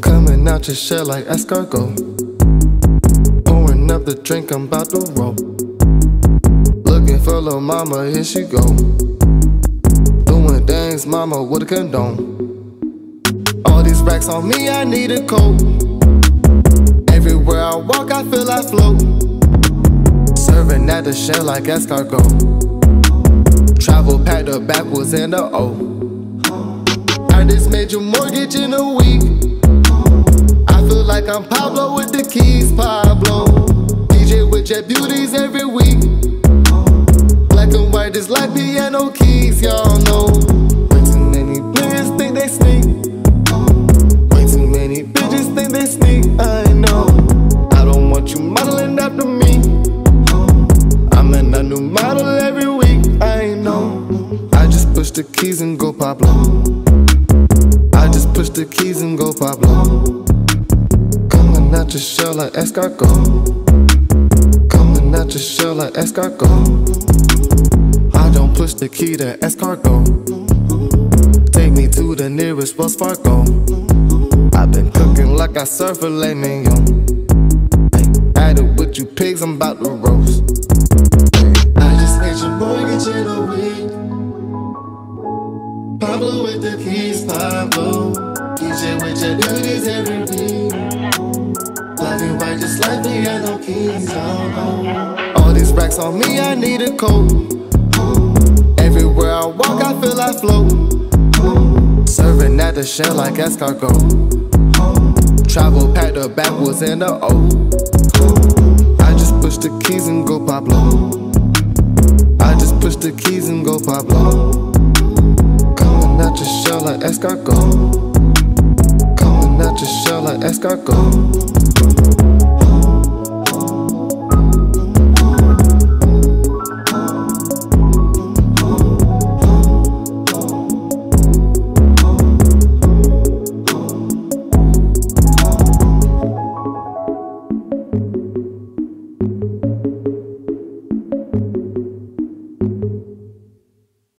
Coming out your shell like escargot. Pouring up the drink, I'm about to roll. Looking for little mama, here she go. Doing things, mama would've condone. All these racks on me, I need a coat. Everywhere I walk, I feel I float. Serving at the shell like escargot. Travel packed the backwards in the O. I just made your mortgage in a week. I feel like I'm Pablo with the keys, Pablo. DJ with jet beauties every week. Black and white is like piano keys, y'all know. Just push the keys and go Pablo. I just push the keys and go Pablo. Coming out your shell like escargot. Coming out your shell like escargot. I don't push the key to escargot. Take me to the nearest Wells Fargo. I've been cooking like I serve filet mignon. Had it with you pigs, I'm about to roast. I just made your mortgage in a week. Pablo with the keys, Pablo. DJ with your duties every week. Black and white, just like piano keys. Oh, oh. All these racks on me, I need a coat. Everywhere I walk, I feel I float. Serving at the shell like escargot. Travel packed the backwards in the O. I just push the keys and go Pablo. I just push the keys and go Pablo. Like escargot. Coming out your shell like escargot.